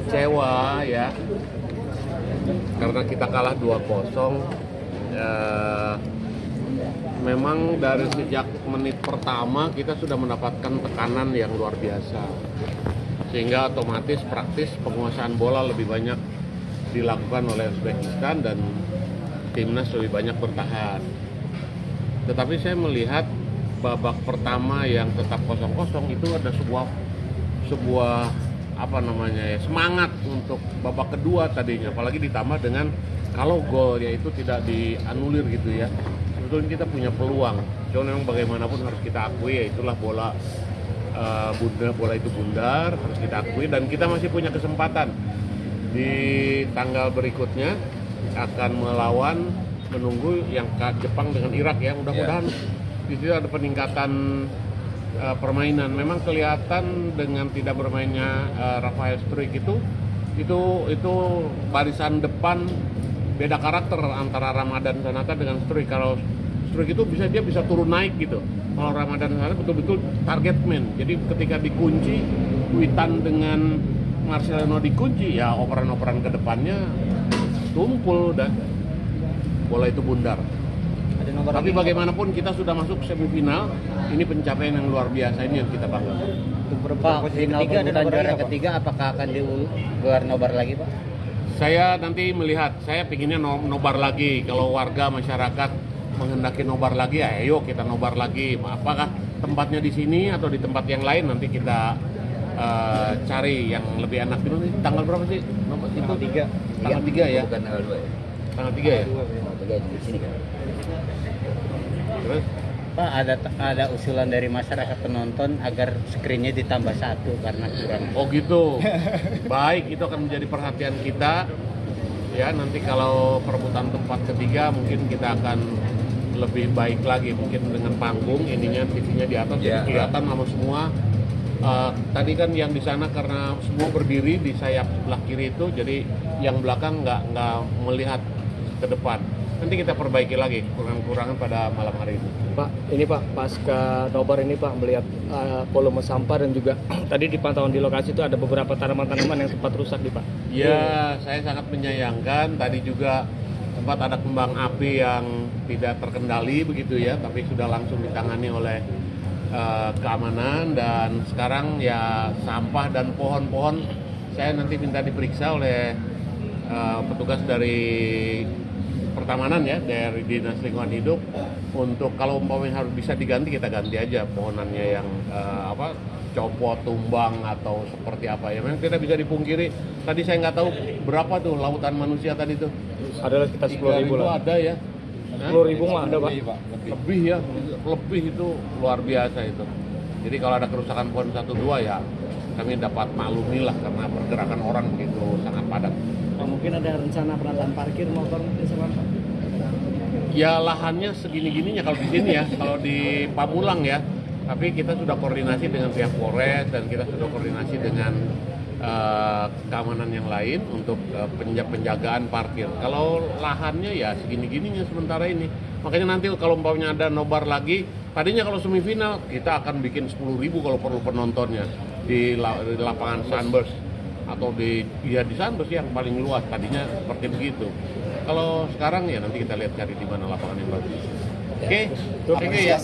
kecewa ya. Karena kita kalah 2-0 Eh, memang dari sejak menit pertama kita sudah mendapatkan tekanan yang luar biasa. Sehingga otomatis praktis penguasaan bola lebih banyak dilakukan oleh Uzbekistan dan timnas lebih banyak bertahan. Tetapi saya melihat babak pertama yang tetap kosong-kosong itu ada sebuah sebuah apa namanya ya semangat untuk babak kedua tadinya. Apalagi ditambah dengan kalau gol ya itu tidak dianulir gitu ya. Sebetulnya kita punya peluang. Cuma memang bagaimanapun harus kita akui ya itulah bola uh, bunda bola itu bundar harus kita akui. Dan kita masih punya kesempatan. Di tanggal berikutnya akan melawan menunggu yang Jepang dengan Irak ya. Mudah-mudahan yeah. di situ ada peningkatan uh, permainan memang kelihatan dengan tidak bermainnya uh, Rafael Struik itu itu itu barisan depan beda karakter antara Ramadan Sanata dengan Struik. Kalau Struik itu bisa dia bisa turun naik gitu. Kalau Ramadan Sanata betul-betul target man. Jadi ketika dikunci, Witan dengan Marcelino dikunci, ya operan-operan ke depannya tumpul dan bola itu bundar. Tapi bagaimanapun kita sudah masuk semifinal, ini pencapaian yang luar biasa ini yang kita banggakan. Pak, final ketiga dan juara ketiga apakah akan digelar nobar lagi, Pak? saya nanti melihat. Saya pinginnya nobar lagi. Kalau warga masyarakat menghendaki nobar lagi ya ayo kita nobar lagi. Apakah tempatnya di sini atau di tempat yang lain? Nanti kita uh, cari yang lebih enak. Dulu nih tanggal berapa sih? Nomor itu? Tiga. Tanggal tiga ya. bukan tanggal dua ya tanggal tiga ya tanggal tiga di sini kan terus Pak ada ada usulan dari masyarakat penonton agar screennya ditambah satu karena kurang. Oh gitu. Baik, itu akan menjadi perhatian kita. Ya nanti kalau perebutan tempat ketiga mungkin kita akan lebih baik lagi mungkin dengan panggung ininya TV-nya di atas ya, jadi kelihatan sama semua. Uh, tadi kan yang di sana karena semua berdiri di sayap sebelah kiri itu jadi yang belakang nggak nggak melihat ke depan nanti kita perbaiki lagi kurang-kurangan pada malam hari ini. Pak, ini Pak, pasca nobar ini Pak melihat uh, volume sampah dan juga tadi di pantauan di lokasi itu ada beberapa tanaman-tanaman yang sempat rusak nih Pak. Ya, saya sangat menyayangkan tadi juga sempat ada kembang api yang tidak terkendali begitu ya, tapi sudah langsung ditangani oleh uh, keamanan dan sekarang ya sampah dan pohon-pohon saya nanti minta diperiksa oleh uh, petugas dari pertamanan ya dari dinas lingkungan hidup untuk kalau umpamanya harus bisa diganti kita ganti aja pohonannya yang uh, apa copot tumbang atau seperti apa ya. Memang tidak bisa dipungkiri. Tadi saya nggak tahu berapa tuh lautan manusia tadi tuh. Adalah kita sepuluh ribu lah. Ada ya. Sepuluh ribu mah ada pak. Lebih ya. Lebih itu luar biasa itu. Jadi kalau ada kerusakan pohon satu dua ya kami dapat maklumi lah karena pergerakan orang begitu sangat padat. Oh, mungkin ada rencana penataan parkir motor di sana Pak? Ya lahannya segini-gininya kalau di sini ya, kalau di Pamulang ya. Tapi kita sudah koordinasi dengan pihak Polres dan kita sudah koordinasi dengan uh, keamanan yang lain untuk uh, penjagaan parkir. Kalau lahannya ya segini-gininya sementara ini. Makanya nanti kalau umpamanya ada nobar lagi, tadinya kalau semifinal kita akan bikin 10.000 kalau perlu penontonnya di lapangan Sunburst atau di ya di Sunburst yang paling luas tadinya seperti begitu. Kalau sekarang ya nanti kita lihat cari di mana lapangan yang bagus. Oke, okay? oke okay, ya.